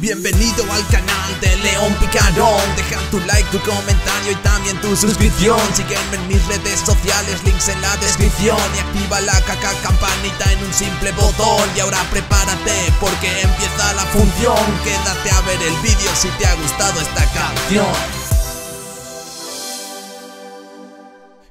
Bienvenido al canal de León Picarón. Deja tu like, tu comentario y también tu suscripción. Sígueme en mis redes sociales, links en la descripción. Y activa la caca campanita en un simple botón. Y ahora prepárate porque empieza la función. Quédate a ver el vídeo si te ha gustado esta canción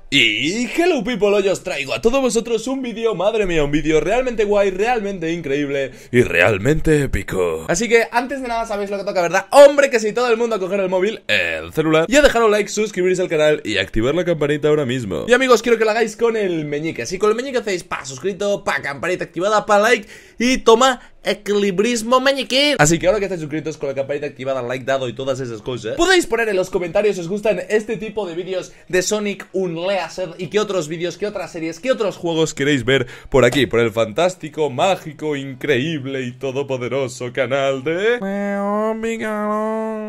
Y hello people, hoy os traigo a todos vosotros un vídeo, madre mía, un vídeo realmente guay, realmente increíble y realmente épico. Así que antes de nada sabéis lo que toca, ¿verdad? Hombre, que si todo el mundo a coger el móvil, el celular Y a dejar un like, suscribiros al canal y activar la campanita ahora mismo. Y amigos, quiero que lo hagáis con el meñique. Así con el meñique hacéis pa suscrito, pa campanita activada, pa like y toma equilibrismo meñique Así que ahora que estáis suscritos con la campanita activada, like dado y todas esas cosas Podéis poner en los comentarios si os gustan este tipo de vídeos de Sonic Unleashed Y qué otros vídeos, qué otras series, qué otros juegos queréis ver por aquí Por el fantástico, mágico, increíble y todopoderoso canal de...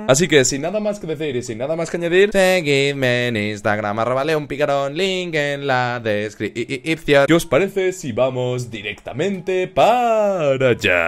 Así que sin nada más que decir y sin nada más que añadir Seguidme en Instagram, arroba picarón, link en la descripción. ¿Qué os parece si vamos directamente para allá?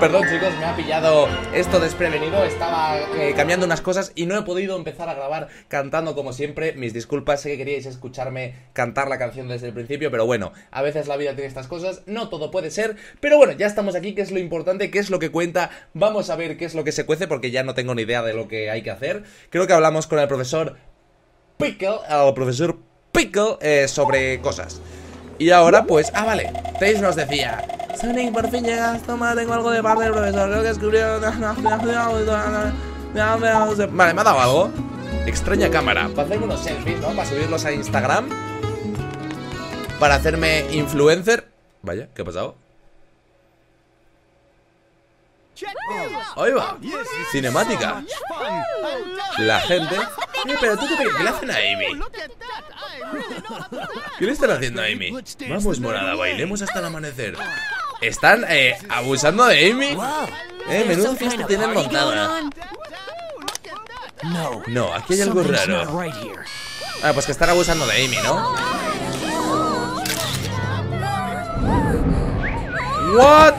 Perdón chicos, me ha pillado esto desprevenido. Estaba eh, cambiando unas cosas y no he podido empezar a grabar cantando como siempre. Mis disculpas, sé que queríais escucharme cantar la canción desde el principio Pero bueno, a veces la vida tiene estas cosas, no todo puede ser. Pero bueno, ya estamos aquí, que es lo importante, qué es lo que cuenta. Vamos a ver qué es lo que se cuece porque ya no tengo ni idea de lo que hay que hacer. Creo que hablamos con el profesor Pickle, el profesor Pickle, eh, sobre cosas y ahora pues, ah vale, Tails nos decía Sonic, por fin llegas, toma, tengo algo de parte del profesor Creo que descubrió... Vale, me ha dado algo Extraña cámara Para hacerme unos selfies, ¿no? Para subirlos a Instagram Para hacerme influencer Vaya, ¿qué ha pasado? Ahí va, cinemática La gente eh, pero tú qué, ¿qué le hacen a Amy? ¿Qué le están haciendo a Amy? Vamos, morada, bailemos hasta el amanecer. ¿Están eh, abusando de Amy? Eh, menudo fiesta tienen montada. No, aquí hay algo raro. Ah, pues que están abusando de Amy, ¿no? What?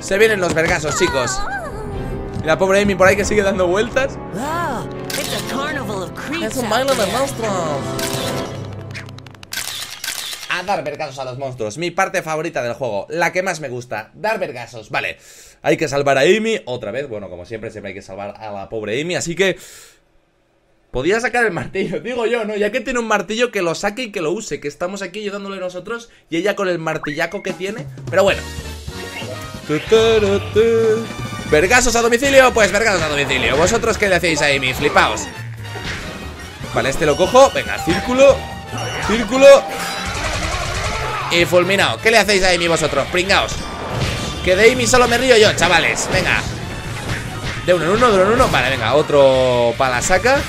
Se vienen los vergasos, chicos. Y la pobre Amy por ahí que sigue dando vueltas es un baile de monstruos. A dar vergazos a los monstruos. Mi parte favorita del juego. La que más me gusta. Dar vergazos. Vale. Hay que salvar a Amy. Otra vez. Bueno, como siempre, siempre hay que salvar a la pobre Amy. Así que. Podía sacar el martillo, digo yo, ¿no? Ya que tiene un martillo, que lo saque y que lo use. Que estamos aquí ayudándole nosotros. Y ella con el martillaco que tiene. Pero bueno. ¿Vergasos a domicilio? Pues vergasos a domicilio. ¿Vosotros qué le hacéis a Amy? Flipaos. Vale, este lo cojo. Venga, círculo. Círculo. Y fulminado. ¿Qué le hacéis a Amy vosotros? Pringaos. Que de Amy solo me río yo, chavales. Venga. De uno en uno, de uno en uno. Vale, venga, otro para la saca.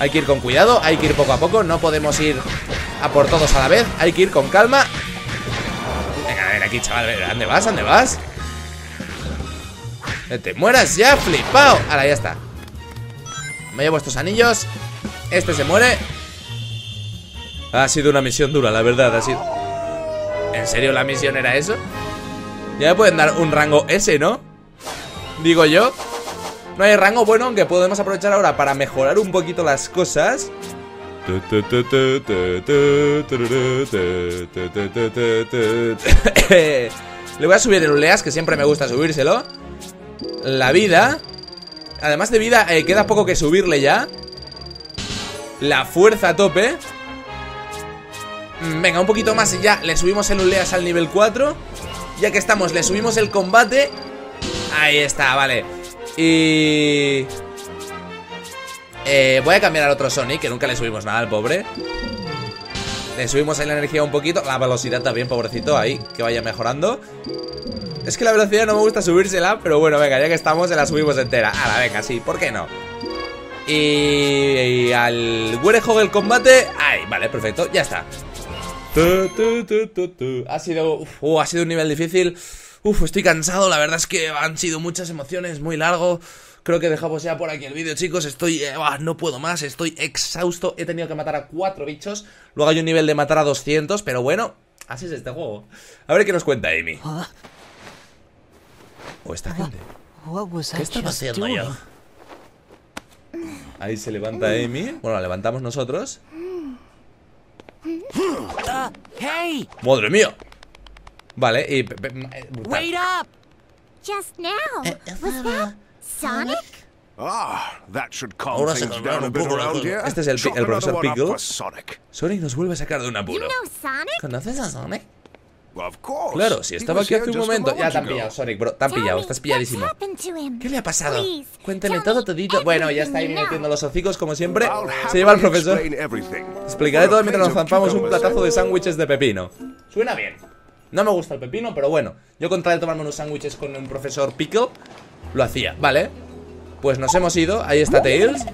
Hay que ir con cuidado Hay que ir poco a poco. No podemos ir a por todos a la vez. Hay que ir con calma. Venga, ven aquí, chaval ¿Dónde vas? ¿Dónde vas? Te mueras ya, flipao. Ahora, ya está me llevo estos anillos. Este se muere. Ha sido una misión dura, la verdad Ha sido... ¿En serio la misión era eso? Ya me pueden dar un rango S, ¿no? Digo yo. No hay rango bueno, aunque podemos aprovechar ahora Para mejorar un poquito las cosas. Le voy a subir el Uleas, que siempre me gusta subírselo. La vida Además de vida, eh, queda poco que subirle ya. La fuerza a tope. Mm, Venga, un poquito más y ya le subimos el Uleas al nivel 4 Ya que estamos, le subimos el combate. Ahí está, vale. Y... Eh, voy a cambiar al otro Sonic, que nunca le subimos nada al pobre. Le subimos ahí la energía un poquito. La velocidad también, pobrecito, ahí, que vaya mejorando es que la velocidad no me gusta subírsela, pero bueno, venga, ya que estamos, se la subimos entera. Ahora, venga, sí, ¿por qué no? Y, al Werehog el combate. Ay, vale, perfecto, ya está. Ha sido. Uh, ha sido un nivel difícil. Uf, estoy cansado, la verdad es que han sido muchas emociones, muy largo. creo que dejamos ya por aquí el vídeo, chicos. Estoy... eh, ah, no puedo más, estoy exhausto. He tenido que matar a cuatro bichos. Luego hay un nivel de matar a 200, pero bueno, así es este juego. A ver qué nos cuenta Amy. O esta gente. ¿Qué estaba haciendo yo? Ahí se levanta Amy. Bueno, la levantamos nosotros. Hey, ¡Madre mía! Vale, y... eh, wait up! Just now. Was that Sonic? Ah, that should calm Ahora se things calmaron down a un bit poco. Este es el el profesor Pickles. Sonic. Sonic nos vuelve a sacar de un You apuro. ¿Conoces a Sonic? Claro, si estaba aquí hace un momento. Ya te han pillado, Sonic, bro. Te han pillado, me, estás pilladísimo. ¿Qué le ha pasado? Cuéntame todo, todito. Bueno, ya está ahí metiendo los hocicos como siempre. Se lleva el profesor. Explicaré todo mientras nos zampamos un platazo de sándwiches de pepino. Suena bien. No me gusta el pepino, pero bueno. Yo contra de tomarme unos sándwiches con un profesor Pickle, lo hacía, ¿vale? Pues nos hemos ido. Ahí está Tails.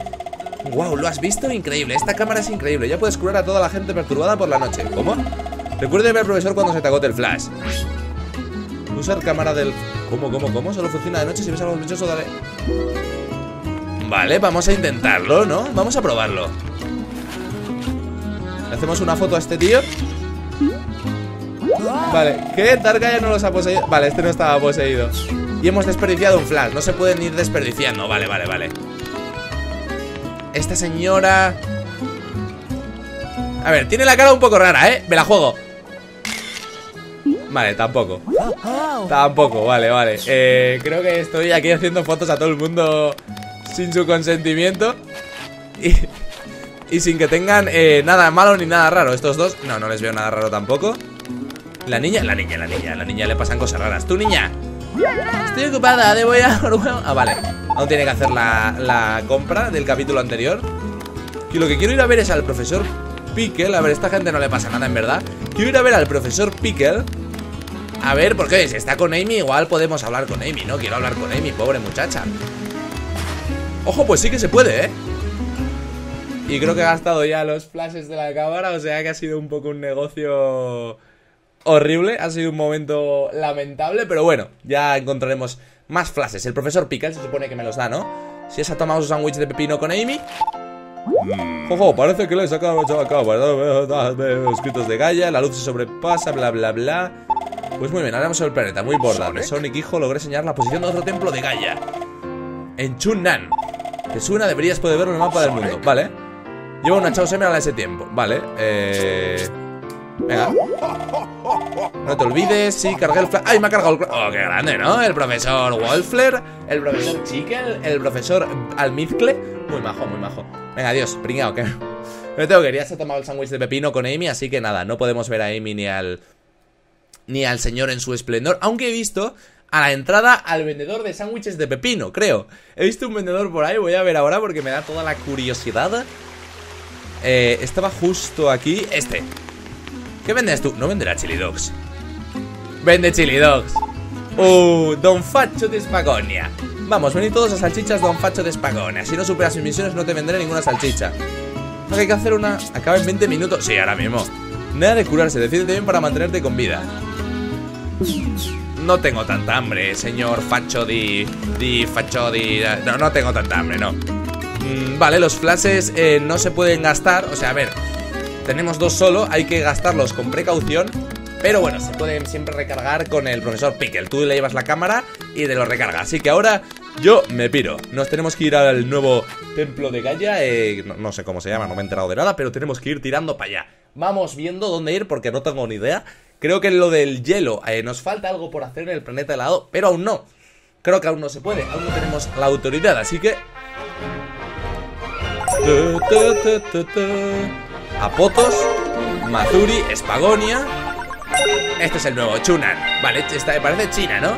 Wow, ¿lo has visto? Increíble. Esta cámara es increíble. Ya puedes curar a toda la gente perturbada por la noche. ¿Cómo? Recuerde ver al profesor cuando se te agote el flash. Usar cámara del... ¿Cómo, cómo, cómo? Solo funciona de noche. Si ves algo sospechoso, dale... Vale, vamos a intentarlo, ¿no? Vamos a probarlo. Le hacemos una foto a este tío. Vale, ¿qué? Darga ya no los ha poseído. Vale, este no estaba poseído. Y hemos desperdiciado un flash. No se pueden ir desperdiciando. Vale, vale, vale. Esta señora. A ver, tiene la cara un poco rara, ¿eh? Me la juego. Vale, tampoco. Tampoco, vale, vale. Eh, creo que estoy aquí haciendo fotos a todo el mundo sin su consentimiento. Y, y sin que tengan eh, nada malo ni nada raro. Estos dos, no, no les veo nada raro tampoco. La niña, la niña, la niña, la niña le pasan cosas raras. ¿Tú, niña? Estoy ocupada, debo ir a Ah, vale. Aún tiene que hacer la, la compra del capítulo anterior. Y lo que quiero ir a ver es al profesor Pickle. A ver, esta gente no le pasa nada, en verdad. Quiero ir a ver al profesor Pickle. A ver, porque si está con Amy, igual podemos hablar con Amy, ¿no? Quiero hablar con Amy, pobre muchacha. Ojo, pues sí que se puede, ¿eh? Y creo que he gastado ya los flashes de la cámara, o sea que ha sido un poco un negocio horrible, ha sido un momento lamentable, pero bueno, ya encontraremos más flashes. El profesor Pickle se supone que me los da, ¿no? Si se ha tomado su sándwich de pepino con Amy. Ojo, parece que le saca escritos de Gaia, la luz se sobrepasa, bla bla bla. Pues muy bien, hablamos sobre el planeta, muy importante. Sonic, hijo, logré señalar la posición de otro templo de Gaia. En Chunnan. ¿Te suena? Deberías poder verlo en el mapa del mundo. Vale. Lleva una Chao Semer a ese tiempo. Vale. Eh... Venga. No te olvides. Sí, cargué el flash. ¡Ay, me ha cargado el! ¡Oh, qué grande, ¿no? El profesor Wolfler. El profesor Chicken. El profesor Almizcle. Muy majo, muy majo. Venga, adiós. Pringao, que... Me tengo que ir. Ya se ha tomado el sándwich de pepino con Amy, así que nada. No podemos ver a Amy ni al... Ni al señor en su esplendor. Aunque he visto a la entrada al vendedor de sándwiches de pepino, creo. He visto un vendedor por ahí, voy a ver ahora porque me da toda la curiosidad. Eh, estaba justo aquí. Este. ¿Qué vendes tú? No venderá chili dogs. Vende chili dogs. Uh, Don Facho de Spagonia. Vamos, venid todos a salchichas Don Facho de Spagonia. Si no superas mis misiones, no te venderé ninguna salchicha. Hay que hacer una. Acaba en 20 minutos. Sí, ahora mismo. Nada de curarse, decídete bien para mantenerte con vida. No tengo tanta hambre, señor Facho di. di Facho di. No, no tengo tanta hambre, no. Mm, vale, los flashes eh, no se pueden gastar. O sea, a ver, tenemos dos solo, hay que gastarlos con precaución. Pero bueno, se pueden siempre recargar con el profesor Pickle. Tú le llevas la cámara y te lo recarga. Así que ahora yo me piro. Nos tenemos que ir al nuevo templo de Gaia. eh, no, no sé cómo se llama, no me he enterado de nada, pero tenemos que ir tirando para allá. Vamos viendo dónde ir porque no tengo ni idea. Creo que lo del hielo eh, nos falta algo por hacer en el planeta helado, pero aún no. Creo que aún no se puede, aún no tenemos la autoridad, así que... Apotos, Mazuri, Espagonia. Este es el nuevo, Chunan. Vale, esta me parece China, ¿no?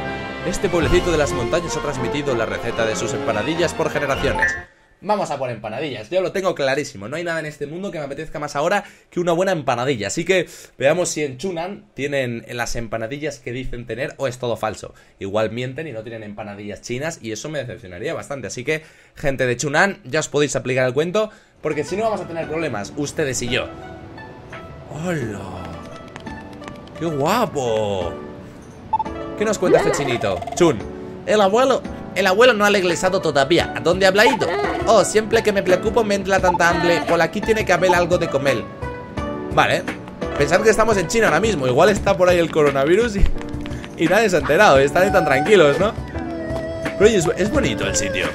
Este pueblecito de las montañas ha transmitido la receta de sus empanadillas por generaciones. Vamos a por empanadillas, yo lo tengo clarísimo. No hay nada en este mundo que me apetezca más ahora que una buena empanadilla. Así que veamos si en Chunan tienen las empanadillas que dicen tener o es todo falso. Igual mienten y no tienen empanadillas chinas y eso me decepcionaría bastante. Así que, gente de Chunan, ya os podéis aplicar el cuento porque si no vamos a tener problemas, ustedes y yo. ¡Hola! ¡Qué guapo! ¿Qué nos cuenta este chinito? Chun, el abuelo El abuelo no ha regresado todavía. ¿A dónde habla ido? Oh, siempre que me preocupo me entra tanta hambre. Por aquí tiene que haber algo de comer. Vale. Pensad que estamos en China ahora mismo. Igual está por ahí el coronavirus y, y nadie se ha enterado. Están tan tranquilos, ¿no? Pero es, es bonito el sitio.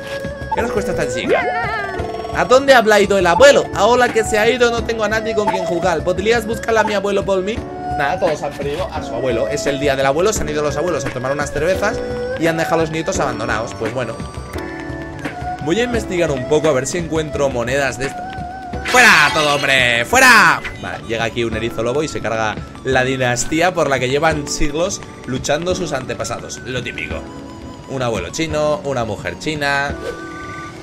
¿Qué nos cuesta esta chica? ¿A dónde habla ido el abuelo? Ahora que se ha ido no tengo a nadie con quien jugar. ¿Podrías buscar a mi abuelo por mí? Nada, todos han perdido a su abuelo. Es el día del abuelo, se han ido los abuelos a tomar unas cervezas y han dejado a los nietos abandonados. Pues bueno. Voy a investigar un poco a ver si encuentro monedas de esta. ¡Fuera todo, hombre! ¡Fuera! Vale, llega aquí un erizo lobo y se carga la dinastía por la que llevan siglos luchando sus antepasados. Lo típico. Un abuelo chino, una mujer china.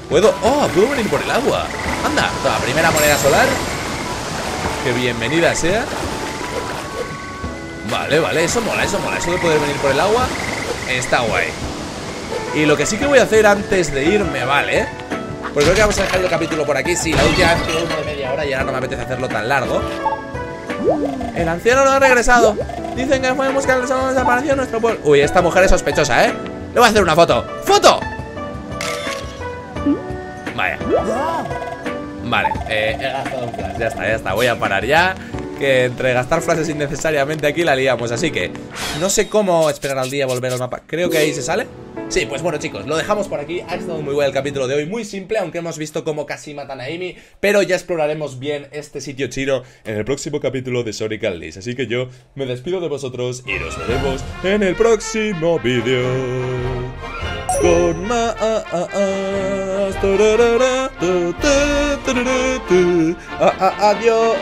¿Puedo? ¡Oh! ¡Puedo venir por el agua! ¡Anda! Toma, primera moneda solar. Que bienvenida sea. Vale, vale, eso mola, eso mola Eso de poder venir por el agua Está guay Y lo que sí que voy a hacer antes de irme, ¿vale? Pues creo que vamos a dejar el capítulo por aquí. Sí, la última vez fue uno de media hora Y ahora no me apetece hacerlo tan largo. El anciano no ha regresado. Dicen que fue en busca del nuestro pueblo. Uy, esta mujer es sospechosa, ¿eh? Le voy a hacer una foto. ¡Foto! Vaya. Vale, eh, he gastado un flash. Ya está, ya está, voy a parar ya que entre gastar frases innecesariamente aquí la liamos. Así que no sé cómo esperar al día volver al mapa. Creo que ahí se sale Sí, pues bueno chicos, lo dejamos por aquí. Ha estado muy guay el capítulo de hoy, muy simple Aunque hemos visto cómo casi matan a Amy Pero ya exploraremos bien este sitio chino En el próximo capítulo de Sonic Unleashed Así que yo me despido de vosotros Y nos veremos en el próximo vídeo. Con más. Tararara, tu, tu, tururú, tu. A- a- Adiós